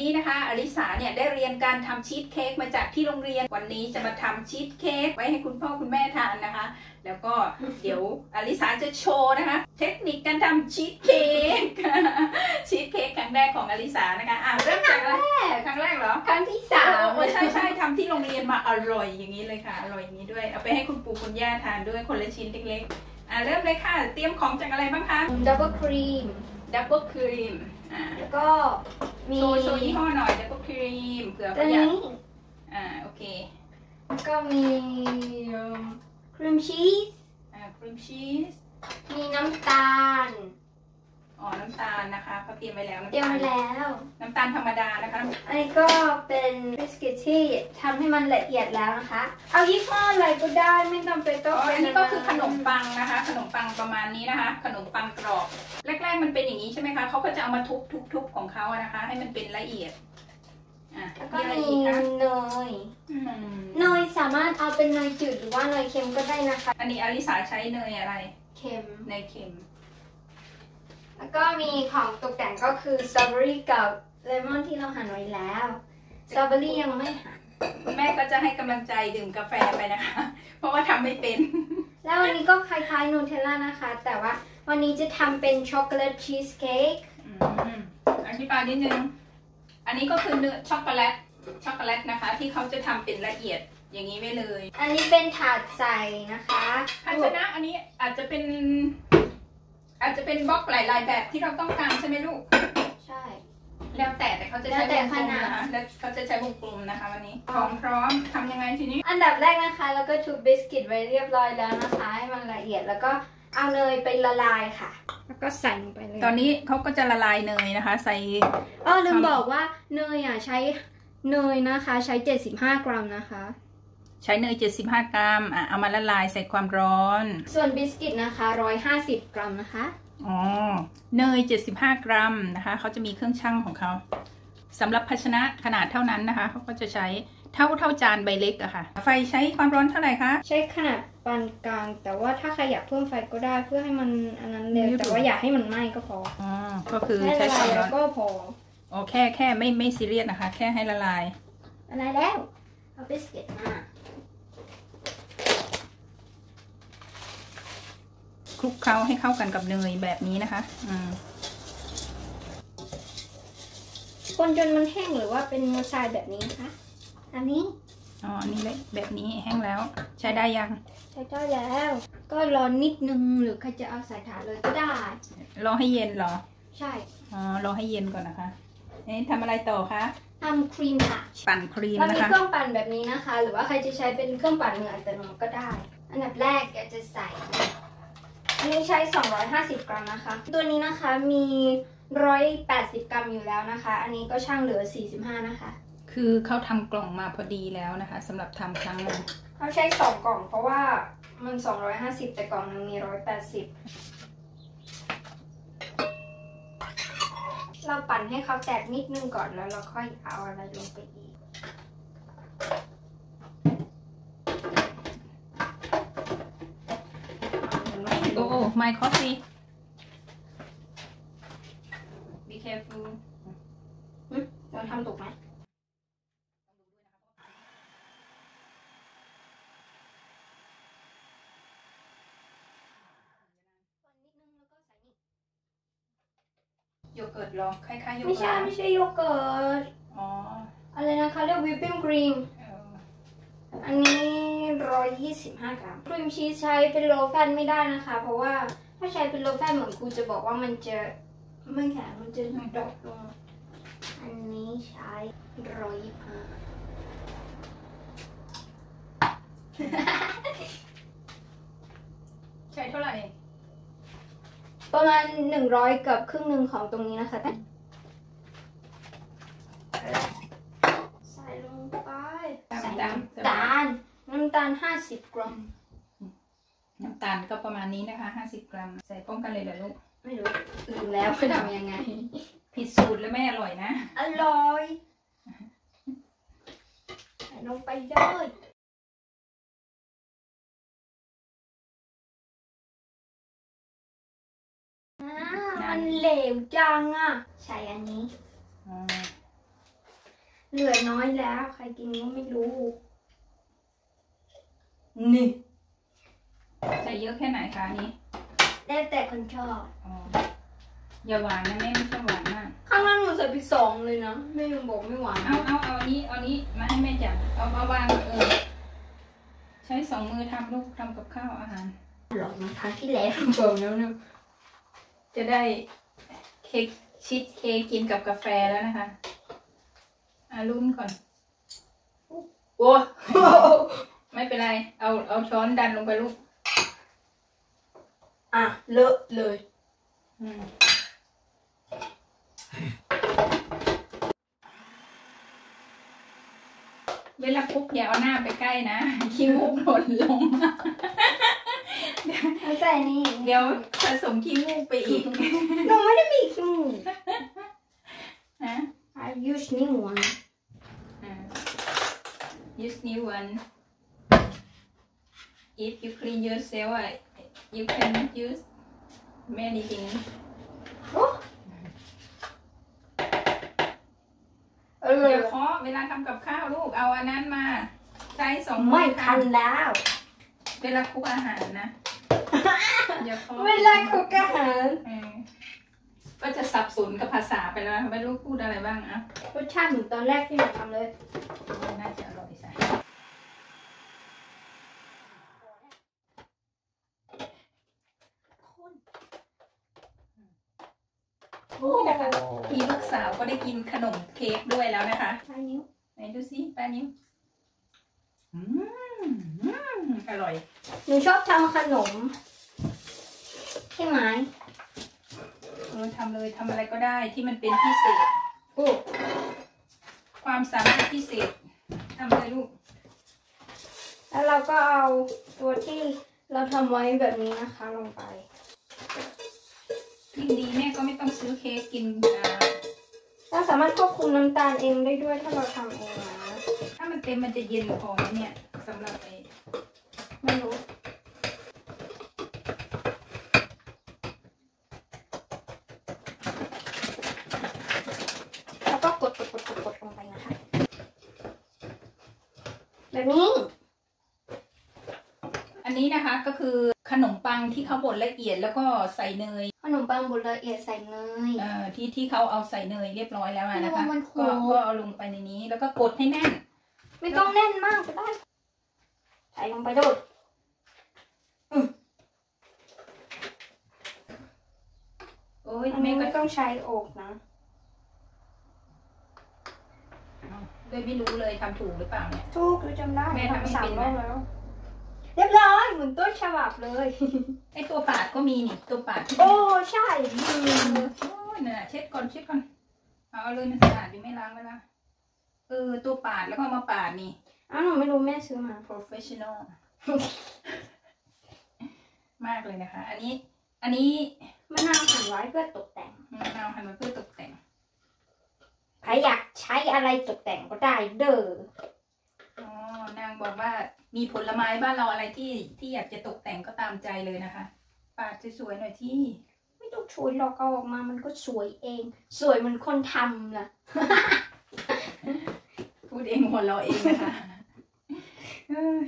นี้นะคะอลิสาเนี่ยได้เรียนการทำชีสเค้กมาจากที่โรงเรียนวันนี้จะมาทำชีสเค้กไว้ให้คุณพ่อคุณแม่ทานนะคะ แล้วก็เดี๋ยวอลิสาจะโชว์นะคะ เทคนิคการทำชีสเค้กชีสเค้กครั้งแรกของอลิสานะคะอะเริ่มจากอะไรครั้งแรกเหรอครั้งที่สาเอมอเออใช่ใช่ทำที่โรงเรียนมาอร่อยอย่างนี้เลยค่ะอร่อยอย่างนี้ด้วยเอาไปให้คุณปู่คุณย่าทานด้วยคนละชิ้นเล็กๆอะเริ่มเลยค่ะ เตรียมของจากอะไรบ้างคะdouble cream double cream อ่าแล้วก็มีโชว์โชว์ยี่ห้อหน่อย double cream เผื่อตัวเขาอยากนี้อ่าโอเคแล้วก็มีครีมชีสอ่าครีมชีส มีน้ำตาล อ๋อ น้ำตาลนะคะเขาเตรียมไว้แล้วน้ำเตรียมตาลไว้แล้ว น้ำตาลธรรมดานะคะ อันนี้ก็เป็นบิสกิตที่ทำให้มันละเอียดแล้วนะคะ เอายี่ห้ออะไรก็ได้ไม่จำเป็นต้อ๋องอเป็อันนนี้ก็คือขนมปังนะคะ ขนมปังประมาณนี้นะคะ ขนมปังกรอบ แรก ๆ มันเป็นอย่างนี้ใช่ไหมคะเขาก็จะเอามาทุบๆๆของเขาอะนะคะ ให้มันเป็นละเอียดอะแล้วก็มีอะไรมีอีกคะเนยอืมเนยสามารถเอาเป็นเนยจืดหรือว่าเนยเค็มก็ได้นะคะ อันนี้อลิสาใช้เนยอะไร เค็ม เนยเค็ม แล้วก็มีของตกแต่งก็คือสตรอเบอรี่กับเลมอนที่เราหั่นไว้แล้วสตรอเบอรี่ยังไม่หั่นคุณแม่ก็จะให้กำลังใจดื่มกาแฟไปนะคะ เพราะว่าทำไม่เป็น แล้ววันนี้ก็คล้ายๆนูเทลล่านะคะ แต่ว่าวันนี้จะทำเป็นช็อกโกแลตชีสเค้กอืมอธิบายนิดนึง อันนี้ก็คือเนื้อช็อกโกแลตช็อกโกแลตนะคะ ที่เขาจะทำเป็นละเอียดอย่างนี้ไว้เลย อันนี้เป็นถาดใส่นะคะ ภาชนะอันนี้อาจจะเป็น อาจจะเป็นบล็อกหลาย ๆ แบบที่เราต้องการใช่ไหมลูก ใช่ แล้วแต่แต่เขาจะใช้แล้วแต่วงกลมขนาด นะคะแล้วเขาจะใช้วงกลมนะคะ วันนี้ ของพร้อมทำยังไงทีนี้ อันดับแรกนะคะแล้วก็ทุบบิสกิตไว้เรียบร้อยแล้วนะคะ ให้มันละเอียดแล้วก็เอาเนยไปละลายค่ะ แล้วก็ใส่ลงไปเลยตอนนี้เขาก็จะละลายเนยนะคะ ใส่อ๋อลืมบอกว่าเนยอะใช้เนยนะคะ ใช้ 75 กรัมนะคะ ใช้เนย 75 กรัมอะเอามาละลายใส่ความร้อน ส่วนบิสกิตนะคะ 150 กรัมนะคะ อ๋อ เนย 75 กรัมนะคะ เขาจะมีเครื่องชั่งของเขาสำหรับภาชนะขนาดเท่านั้นนะคะ เขาก็จะใช้เท่าเท่าจานใบเล็กอะค่ะ ไฟใช้ความร้อนเท่าไหร่คะ ใช้ขนาดปานกลาง แต่ว่าถ้าใครอยากเพิ่มไฟก็ได้เพื่อให้มันอันนั้นเร็วไม่รู้แต่ว่าอย่าให้มันไหม้ก็พออ๋อก็คือให้ใช้ละคลาวยามร้แล้อวนก็พอโอ้แค่แค่ไม่ไม่ซีเรียสนะคะ แค่ให้ละลายอะไรแล้วเอาบิสกิตมา คลุกเคล้าให้เข้ากันกับเนยแบบนี้นะคะ อืมคนจนมันแห้งหรือว่าเป็นทรายแบบนี้คะ อันนี้ อ๋อ อันนี่เลยแบบนี้แห้งแล้ว ใช้ได้ยัง ใช้ได้แล้ว ก็รอนิดนึงหรือใครจะเอาใส่ถาดเลยก็ได้ รอให้เย็นเหรอ ใช่ อ๋อ รอให้เย็นก่อนนะคะ เอ๊ะทำอะไรต่อคะทำครีมค่ะ ปั่นครีมเรานะมีคะเครื่องปั่นแบบนี้นะคะ หรือว่าใครจะใช้เป็นเครื่องปั่นมืออัตโนมัติก็ได้ อันดับแรกอยากจะใส่ อันนี้ใช้ 250 กรัมนะคะ ตัวนี้นะคะมี 180 กรัมอยู่แล้วนะคะ อันนี้ก็ช่างเหลือ 45 นะคะ คือเขาทำกล่องมาพอดีแล้วนะคะสำหรับทำครั้งหนึงเขาใช้ 2 กล่องเพราะว่ามัน 250 แต่กล่องหนึงมี 180 เราปั่นให้เขาแตกนิดนึงก่อนแล้วเราค่อยเอาอะไรลงไปอีก โอ้ my coffee be careful เราทำถูกไหมโยเกิร์ตเหรอคล้ายๆโยไม่เกิใช่ร์ตไม่ใช่โยเกิร์ต อ๋อ อะไรนะคะเรียกวิปปิ้งครีมเอออันนี้ 125 กรัมครีมชีสใช้เป็นโลแฟตไม่ได้นะคะ เพราะว่าถ้าใช้เป็นโลแฟตเหมือนครูจะบอกว่ามันจะไม่แข็งมันจะดรอปลง อันนี้ใช้125ใช้เท่าไหร่ ประมาณ100กับครึ่งหนึ่งของตรงนี้นะคะใส่ลงไป ใส่น้ำตาลน้ำตาล50กรัม น้ำตาลก็ประมาณนี้นะคะ50กรัม ใส่ป้องกันเลยเหรอลูก ไม่รู้ลืมแล้วว่าทำยังไง ผิดสูตรแล้วไม่อร่อยนะ อร่อยใส่ลงไปเลยอ้าวมันเหลวจังอะใช้อันนี้อ๋อเหลือน้อยแล้ว ใครกินก็ไม่รู้ นี่ใส่เยอะแค่ไหนคะอันนี้แล้วแต่คนชอบ อ๋ออย่าหวานนะแม่ไม่ชอบหวานมาก ข้างล่างหนูใส่ไปสองเลยนะแม่ยังบอกไม่หวานเอาเอาเอาอันนี้เอานี้มาให้แม่จับเอาเอาวางเออใช้สองมือทำลูกทำกับข้าวอาหารหรอกนะครั้งที่แล้วบอกแล้วนะจะได้เค้กชีสเค้กกินกับกาแฟแล้วนะคะอารุ่นก่อนโอ้ไม่ เป็นไร เอาเอาช้อนดันลงไปลูก อะ เลอะเลย อืมเวลาคลุกอย่าเอาหน้าไปใกล้นะขี้มูกหล่นลง เอาใส่นี่เดี๋ยวผสมขี้มูกไปอีก หนูไม่ได้มีขี้มูก นะ I use new one Uh, use new one. If you clean yourself, uh, you can use many things. โอ้เอออย่าเคาะเวลาทำกับข้าวลูกเอาอันนั้นมา ใช้สองมืไม่อทันแล้ว เวลาคลุกอาหารนะอย่าเคาะเวลาคุกอาหารเออก็จะสับสนกับภาษาไปแล้วนะไม่รู้พูดอะไรบ้างอะรสชาติเหมือนตอนแรกที่หนูทำเลย น่าจะอร่อยใช่ นี่นะคะมีลูกสาวก็ได้กินขนมเค้กด้วยแล้วนะคะใช้นิ้วไหนดูสิป้านิ้วอืมอืมอร่อย หนูชอบทำขนมใช่ไหมเออทำเลยทำอะไรก็ได้ที่มันเป็นพิเศษโอ้ความสามารถพิเศษทำเลยลูก แล้วเราก็เอาตัวที่เราทำไว้แบบนี้นะคะลงไป ยิ่งดีแม่ก็ไม่ต้องซื้อเค้กกินอ่าเราสามารถควบคุมน้ำตาลเองได้ด้วยถ้าเราทำเองนะถ้ามันเต็มมันจะเย็นพอไหมเนี่ยสำหรับไอ้ไม่รู้แล้วก็กดกดกดกดกดลงไปนะคะแบบนี้ อันนี้นะคะก็คือขนมปังที่เขาบดละเอียดแล้วก็ใส่เนย นมปังบดละเอียดใส่เนยเอ่อที่ที่เขาเอาใส่เนยเรียบร้อยแล้วอะนะคะระวังมันโขก็กก็เอาลงไปในนี้ แล้วก็กดให้แน่น ไม่ต้องแน่นมากก็ได้ใส่ลงไปด้วยอืมโอ้ยอันแม่นี้ก็ไม่ต้องใช้อกนะเลยไม่รู้เลยทำถูกหรือเปล่าเนี่ยทุกรู้จำได้แม่ทำไม่สาเป็มนรอบนะแล้ว เรียบร้อยเหมือนต้นฉบับเลย ไอตัวปาดก็มีนี่ตัวปาดที่โอ้ใช่เออืมอโอ้ยนั่นน่ะเช็ดก่อนเช็ดก่อนเอาเอาเลยมันสะอาดอยู่ไม่ล้างไว้ละเออตัวปาดแล้วก็เอามาปาดนี่ อ้าวหนูไม่รู้แม่ซื้อมา professional มากเลยนะคะ อันนี้ อันนี้มะนาวหั่นไว้เพื่อตกแต่งมะนาวหั่นมาเพื่อตกแต่งใครอยากใช้อะไรตกแต่งก็ได้เด้อ อ๋อนางบอกว่ามีผลไม้บ้านเราอะไรที่ที่อยากจะตกแต่งก็ตามใจเลยนะคะปาดสวยๆหน่อยที่ ไม่ต้องช่วยหรอกเอาออกมามันก็สวยเอง สวยเหมือนคนทำล่ะ พูดเองหัวเราะเองนะคะเอ้ย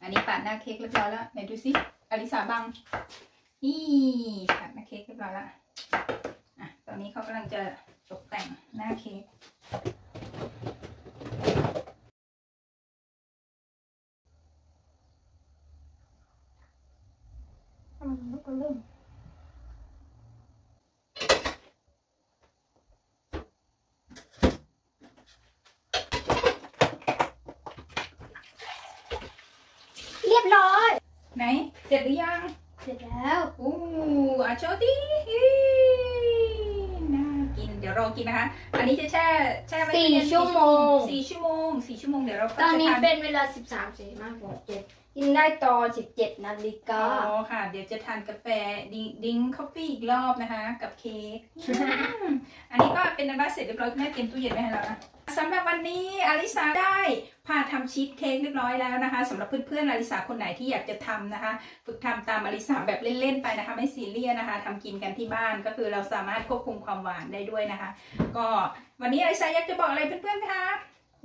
อันนี้ปาดหน้าเค้กเรียบร้อยแล้วไหนดูสิอลิสาบัง นี่ปาดหน้าเค้กเรียบร้อยแล้วอะตอนนี้เขากำลังจะตกแต่งหน้าเค้ก อืมแล้วก็เริ่มเรียบร้อย ไหน เสร็จหรือยัง เสร็จแล้วอู้อาโชตีน่ากิน เดี๋ยวรอกินนะคะ อันนี้จะแช่แช่ไว้สี่ตู้เย็นชั่วโมง สี่ชั่วโมงสี่ชั่วโมงเดี๋ยวเราก็ตอนนี้จะทานเป็นเวลา 13สี่มากกว่าเจ็ดกินได้ตอน17นาฬิกาอ๋อค่ะ เดี๋ยวจะทานกาแฟ drinking coffee อีกรอบนะคะ กับเค้กอืมอันนี้ก็เป็นอันว่าเสร็จเรียบร้อยคุณแม่เตรียมตู้เย็นไว้ให้แล้วนะ สำหรับวันนี้อลิสาได้พาทำชีสเค้กเรียบร้อยแล้วนะคะสำหรับเพื่อนๆอลิสาคนไหนที่อยากจะทำนะคะ ฝึกทำตามอลิสาแบบเล่นๆไปนะคะ ไม่ซีเรียสนะคะทำกินกันที่บ้านก็คือเราสามารถควบคุมความหวานได้ด้วยนะคะ ก็วันนี้อลิสาอยากจะบอกอะไรเพื่อนๆไหมคะ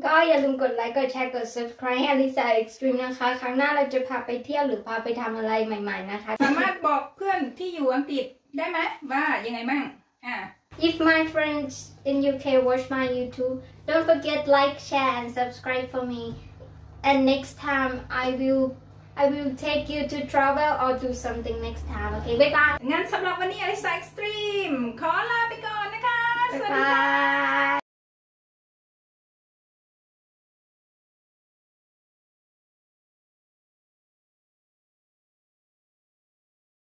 ก็อย่าลืมกดไลค์ กดแชร์ กด subscribe ให้อลิซา Extreme นะคะ ครั้งหน้าเราจะพาไปเที่ยวหรือพาไปทำอะไรใหม่ ๆ นะคะ สามารถบอกเพื่อนที่อยู่อังกฤษได้ไหมว่ายังไงบ้างอ่า If my friends in UK watch my YouTube, don't forget like, share, and subscribe for me. And next time I will I will take you to travel or do something next time. Okay, bye bye. งั้นสำหรับวันนี้อลิซาเอ็กซ์ตรีมขอลาไปก่อนนะคะ สวัสดี Bye ค่ะ bye.